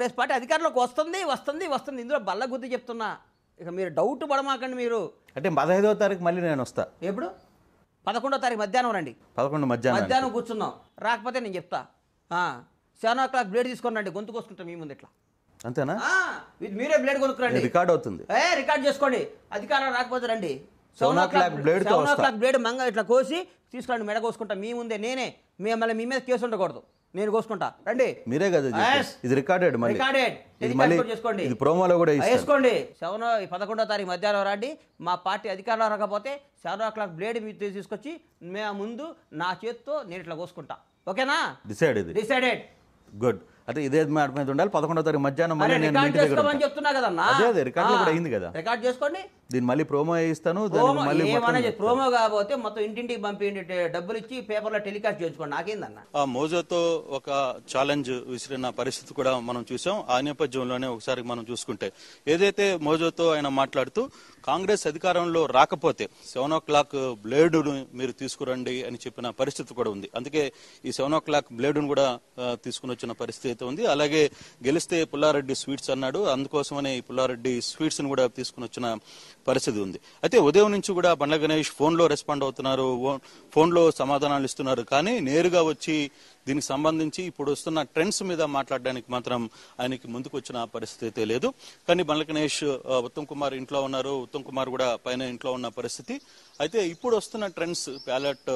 Congress party అధికారంలోకి వస్తుంది వస్తుంది వస్తుంది. ఇందులో బల్ల గుద్ది చెప్తున్నా. ఇక మీరు డౌట్ పడమాకండి మీరు. అంటే పదహైదవ తారీఖు మళ్ళీ నేను వస్తా. ఎప్పుడు? పదకొండో తారీఖు మధ్యాహ్నం రండి. పదకొండు మధ్యాహ్నం మధ్యాహ్నం కూర్చున్నాం. రాకపోతే నేను చెప్తా. సెవెన్ ఓ క్లాక్ బ్లేడ్ తీసుకొని రండి. గొంతు కోసుకుంటాం మీ ముందు ఇట్లా. అంతేనా? మీరే బ్లేడ్ కొనుక్కురండి. రికార్డ్ అవుతుంది. ఏ రికార్డ్ చేసుకోండి. అధికారం రాకపోతే రండి. Seven o'clock blade తో సెవెన్ ఓ. క్లాక్ బ్లేడ్ మంగ ఇట్లా కోసి తీసుకురండి. మెడ కోసుకుంటా. మీ ముందే నేనే. మీ మళ్ళీ మీ మీద కేసు ఉండకూడదు. నేను కోసుకుంటా. రండి. మీరే కదా. ఇది రికార్డెడ్ మళ్ళీ. రికార్డెడ్ ఇది మళ్ళీ చేసుకోండి. ఇది ప్రోమోలో కూడా ఇస్తాను. వేసుకోండి. సెవెన్ పదకొండో తారీఖు మధ్యాహ్నం రండి. మా పార్టీ అధికారంలో రాకపోతే సెవెన్ ఓ క్లాక్ బ్లేడ్ మీరు తీసుకొచ్చి మేము ముందు నా చేత్తో నేను ఇట్లా కోసుకుంటా. ఓకేనా? డిసైడ్ ఇది. డిసైడెడ్ గుడ్ అంటే ఇదే మాట మీద ఉండాలి. పదకొండో తారీఖు మధ్యాహ్నం మళ్ళీ నేను ఇంటి దగ్గర ఉంటా. చెప్తున్నా కదన్నా. అదే అదే రికార్డులో కూడా అయింది కదా. రికార్డ్ చేసుకోండి. దీన్ని మళ్ళీ ప్రోమో ఇస్తాను ప్రోమో మళ్ళీ మొత్తం ఏమన్నా. ప్రోమో కాకపోతే మొత్తం ఇంటింటికి పంపిండి డబ్బులు ఇచ్చి పేపర్లో టెలికాస్ట్ చేసుకోండి నాకేందన్న? ఆ మోజోతో ఒక ఛాలెంజ్ విసిరిన పరిస్థితి కూడా మనం చూసాం. ఆ నేపథ్యంలోనే ఒకసారి మనం చూసుకుంటే ఏదైతే మోజోతో ఆయన మాట్లాడుతూ కాంగ్రెస్ అధికారంలో రాకపోతే సెవెన్ ఓ క్లాక్ బ్లేడును మీరు తీసుకురండి అని చెప్పిన పరిస్థితి కూడా ఉంది. అందుకే ఈ సెవెన్ ఓ క్లాక్ బ్లేడును కూడా తీసుకుని వచ్చిన పరిస్థితి అయితే ఉంది. అలాగే గెలిస్తే పుల్లారెడ్డి స్వీట్స్ అన్నాడు. అందుకోసమనే ఈ పుల్లారెడ్డి స్వీట్స్ని కూడా తీసుకుని వచ్చిన పరిస్థితి ఉంది. అయితే ఉదయం నుంచి కూడా బండ్ల గణేష్ ఫోన్లో రెస్పాండ్ అవుతున్నారు. ఫోన్లో ఫోన్లో సమాధానాలు ఇస్తున్నారు. కానీ నేరుగా వచ్చి దీనికి సంబంధించి ఇప్పుడు వస్తున్న ట్రెండ్స్ మీద మాట్లాడడానికి మాత్రం ఆయనకి ముందుకు వచ్చిన పరిస్థితి అయితే లేదు. కానీ బండ్ల గణేష్ ఉత్తమ్ కుమార్ ఇంట్లో ఉన్నారు. ఉత్తమ్ కుమార్ కూడా పైన ఇంట్లో ఉన్న పరిస్థితి. అయితే ఇప్పుడు వస్తున్న ట్రెండ్స్ ప్యాలెట్